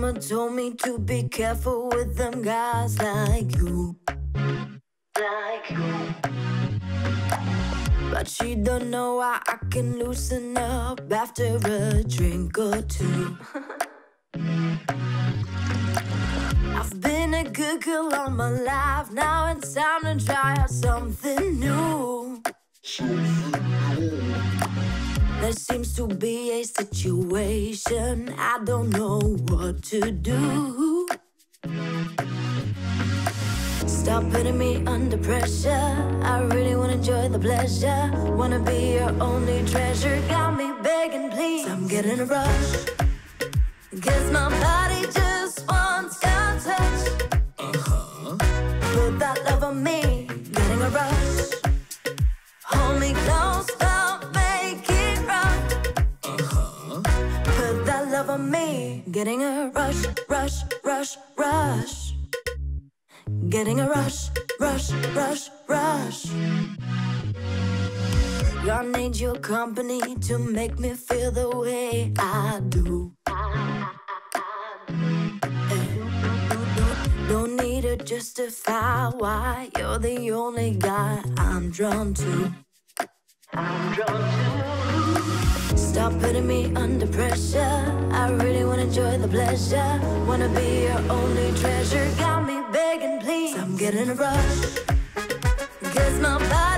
Mama told me to be careful with them guys like you. Like you. But she don't know why I can loosen up after a drink or two. I've been a good girl all my life. Now it's time to try out something new. There seems to be a situation I don't know what to do. Stop putting me under pressure. I really wanna enjoy the pleasure. Wanna be your only treasure. Got me begging, please. I'm getting a rush. Guess my body just wants your touch. Uh huh. Put that love on me. Getting a rush. On me. Getting a rush, rush, rush, rush. Getting a rush, rush, rush, rush. I need your company to make me feel the way I do. Eh. Don't need to justify why you're the only guy I'm drawn to. I'm drawn to. Stop putting me under pressure. I really wanna enjoy the pleasure. Wanna be your only treasure. Got me begging, please. I'm getting a rush. Guess my body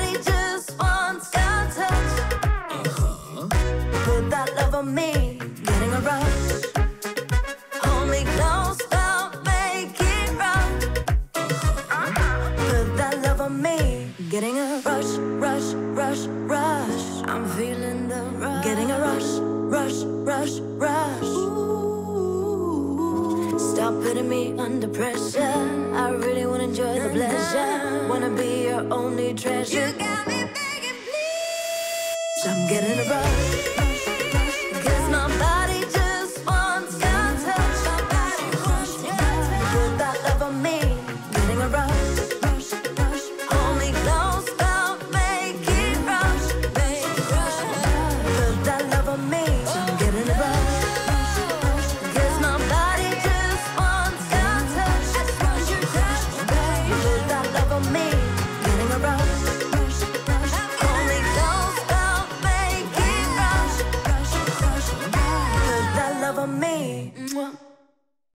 Getting a rush, rush, rush, rush. I'm feeling the rush. Getting a rush, rush, rush, rush. Stop putting me under pressure. I really wanna enjoy the pleasure. Wanna be your only treasure. You got me begging, please. I'm getting a rush.